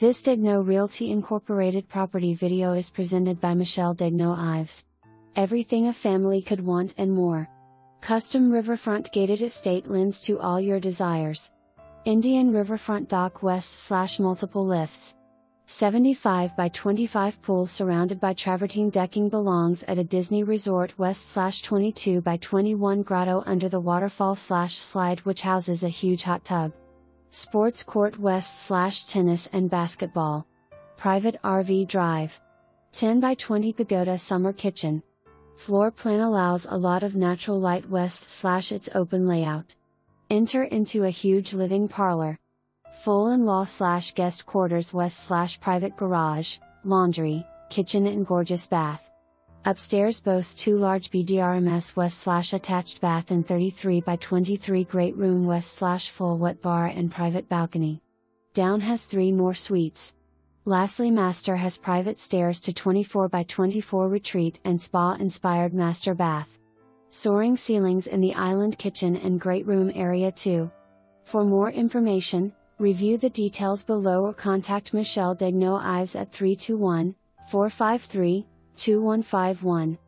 This Daignault Realty Incorporated property video is presented by Michelle Daignault-Ives. Everything a family could want and more. Custom riverfront gated estate lends to all your desires. Indian Riverfront Dock West slash multiple lifts. 75 by 25 pool surrounded by travertine decking belongs at a Disney Resort West slash 22 by 21 grotto under the waterfall slash slide which houses a huge hot tub. Sports court West slash tennis and basketball. Private RV drive. 10 by 20 pagoda summer kitchen. Floor plan allows a lot of natural light west slash its open layout. Enter into a huge living parlor full in-law slash guest quarters west slash private garage, laundry, kitchen and gorgeous bath. Upstairs boasts two large BDRMS west slash attached bath and 33 by 23 great room west slash full wet bar and private balcony. Down has three more suites. Lastly master has private stairs to 24 by 24 retreat and spa inspired master bath. Soaring ceilings in the island kitchen and great room area too. For more information, Review the details below or contact Michelle Daignault-Ives at 321 453 2151.